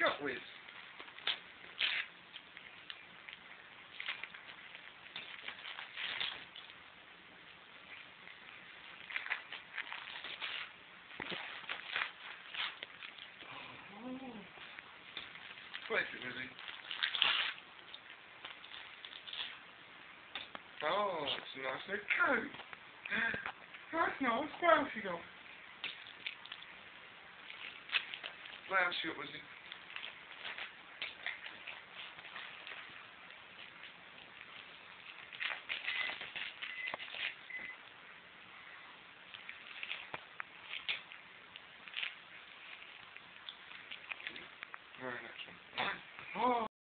cut with? Minute. Oh, it's nice little coat. That's nice. What else you got? You got, was it? very much.